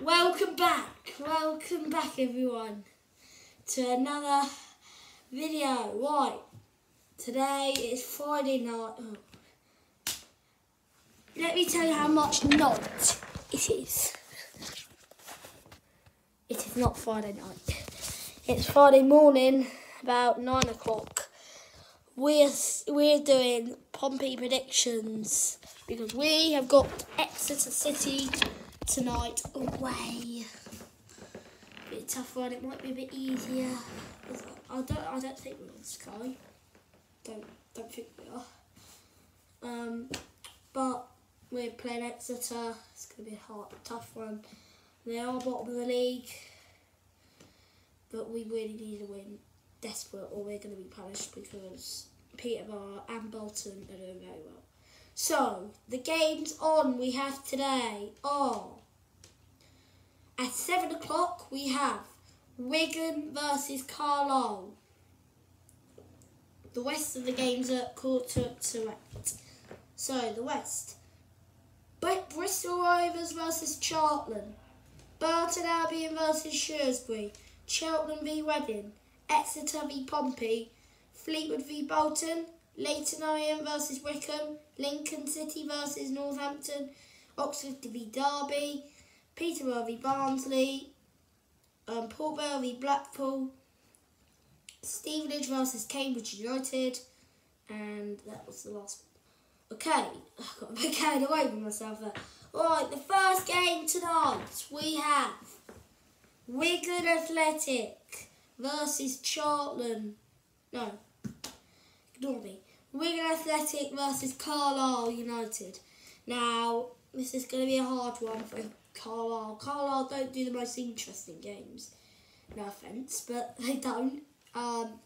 Welcome back, welcome back everyone to another video. Right, today is Friday night. Oh. Let me tell you how much night it is. It is not Friday night. It's Friday morning, about nine o'clock. We're we're doing Pompey predictions because we have got Exeter City tonight away. Bit a tough one. It might be a bit easier. I don't. I don't think we're on Sky. Don't. Don't think we are. Um, but we're playing Exeter. It's to be a hard, tough one. They are bottom of the league, but we really need to win. Desperate, or we're going to be punished because Peterborough and Bolton are doing very well. So, the games on we have today are at 7 o'clock we have Wigan versus Carlisle. The rest of the games are quarter to 8. So, the West. But Bristol Rovers versus Charlton. Burton Albion versus Shrewsbury. Cheltenham v Reading. Exeter v Pompey. Fleetwood v Bolton. Leyton Orient versus Wycombe. Lincoln City versus Northampton, Oxford v Derby, Peterborough v Barnsley, um, Port Vale v Blackpool, Stevenage versus Cambridge United, and that was the last one. Okay, I got a bit carried away with myself there. Right, the first game tonight we have Wigan Athletic versus Charlton. No, ignore me. Wigan Athletic versus Carlisle United. Now, this is going to be a hard one for Carlisle. Carlisle don't do the most interesting games. No offence, but they don't. Um,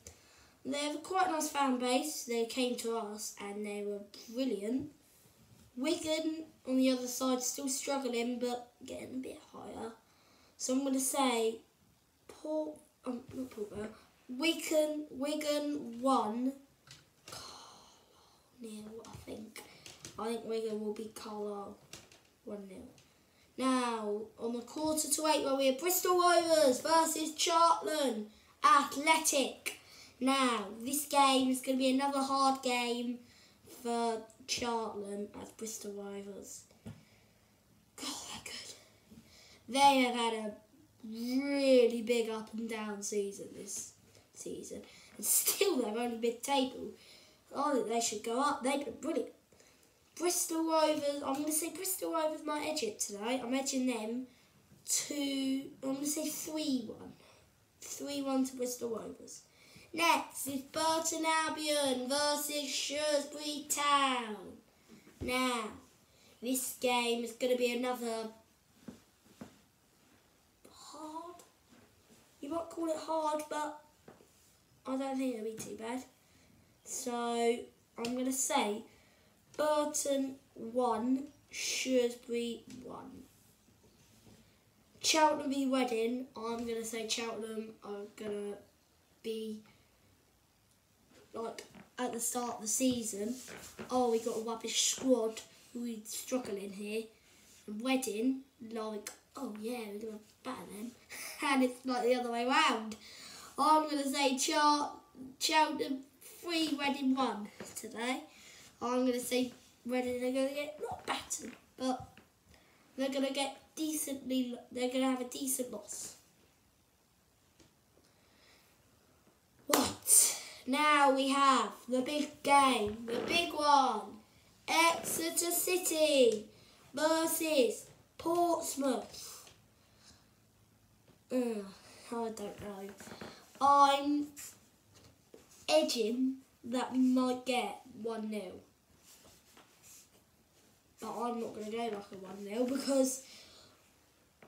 they have a quite nice fan base. They came to us and they were brilliant. Wigan, on the other side, still struggling but getting a bit higher. So I'm going to say Port, um, not Port Wigan, Wigan 1, nil, I think. I think Wigan will be Carlisle 1 0. Now, on the quarter to eight, where we have Bristol Rovers versus Charlton Athletic. Now, this game is going to be another hard game for Charlton as Bristol Rovers. God, they're good. They have had a really big up and down season this season, and still they're only mid table. Think they should go up. They've been brilliant. Bristol Rovers, I'm going to say Bristol Rovers might edge it tonight. I'm edging them to, I'm going to say 3 1. 3 1 to Bristol Rovers. Next is Burton Albion versus Shrewsbury Town. Now, this game is going to be another hard. You might call it hard, but I don't think it'll be too bad. So I'm going to say Burton 1, Shrewsbury 1. Cheltenham v Reading, I'm going to say Cheltenham are going to be like at the start of the season. Oh, we got a rubbish squad. We're struggling here. And Reading, like, oh yeah, we're going to batter them. and it's like the other way round. I'm going to say Char Cheltenham three Reading one today. I'm going to say Reading are going to get not battered, but they're going to get decently, they're going to have a decent loss. What? Now we have the big game, the big one. Exeter City versus Portsmouth. Mm, I don't know. I'm edging that we might get 1 0. But I'm not going to go like a 1 0 because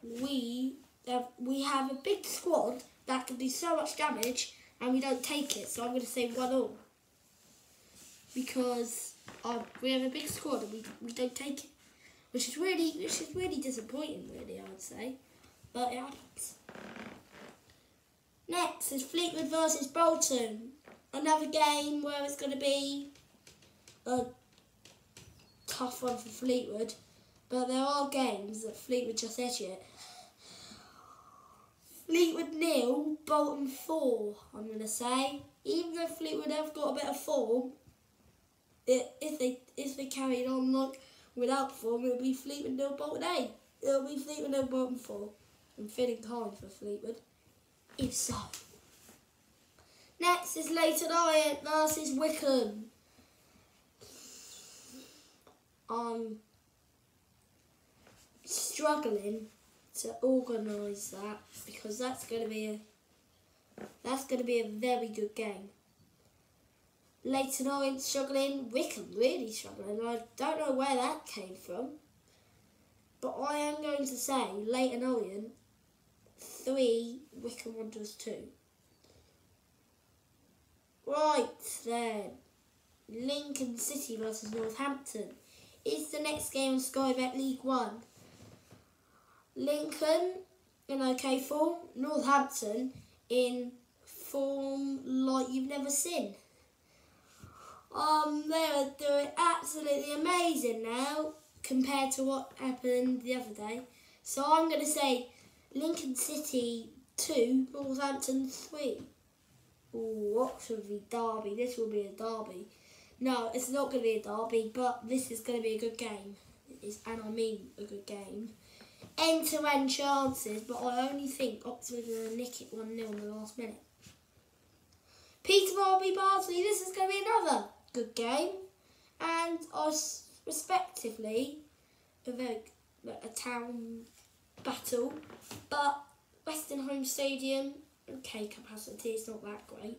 we have, we have a big squad that can do so much damage and we don't take it. So I'm going to say 1 0. Because um, we have a big squad and we, we don't take it. Which is really which is really disappointing really I would say. But it happens. Next is Fleetwood versus Bolton another game where it's going to be a tough one for Fleetwood. But there are games that Fleetwood just edge it. Fleetwood nil, Bolton four. I'm gonna say, even though Fleetwood have got a bit of form, it, if they if they carried on like without form, it'll be Fleetwood nil, Bolton eight. It'll be Fleetwood nil, Bolton four. I'm feeling kind for Fleetwood. If so. Next is Leyton Orient versus Wycombe. I'm struggling to organise that because that's going to be a that's going to be a very good game. Leyton Orient struggling, Wycombe really struggling. I don't know where that came from, but I am going to say Leyton Orient three, Wycombe Wanderers two. Right then, Lincoln City versus Northampton is the next game on Sky Bet League One. Lincoln in okay form, Northampton in form like you've never seen. Um, they are doing absolutely amazing now compared to what happened the other day. So I'm going to say Lincoln City 2, Northampton 3. Ooh, Oxford v Derby. This will be a derby. No, it's not going to be a derby, but this is going to be a good game. It's, and I mean a good game. End-to-end chances, but I only think Oxford are going to nick it 1-0 in the last minute. Peterborough v Barnsley. This is going to be another good game. And I, respectively, a very a town battle, but Western Home Stadium okay capacity, it's not that great.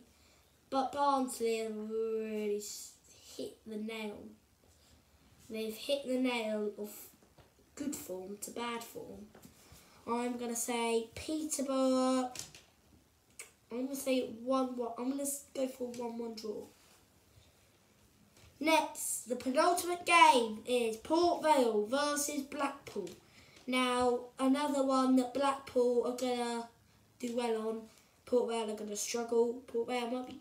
But Barnsley have really hit the nail. They've hit the nail of good form to bad form. I'm gonna say Peterborough. I'm gonna say one one. I'm gonna go for one one draw. Next, the penultimate game is Port Vale versus Blackpool. Now, another one that Blackpool are gonna do well on. Port Vale are to struggle. Port Vale might be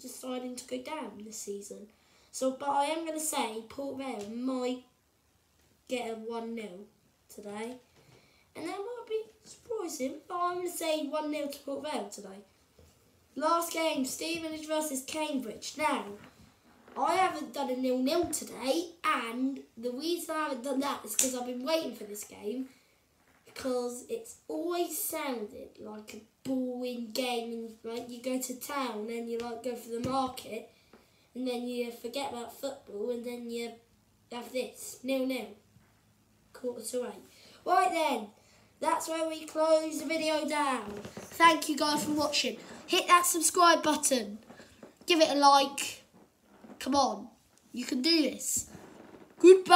deciding to go down this season. So, but I am going to say Port Vale might get a 1 0 today. And that might be surprising, but I'm going to say 1 0 to Port Vale today. Last game, Stevenage versus Cambridge. Now, I haven't done a nil-nil today, and the reason I haven't done that is because I've been waiting for this game because it's always sounded like a boring game and like you go to town and you like go for the market and then you forget about football and then you have this nil nil quarter to eight. Right then that's where we close the video down. Thank you guys for watching. Hit that subscribe button. Give it a like. Come on you can do this. Goodbye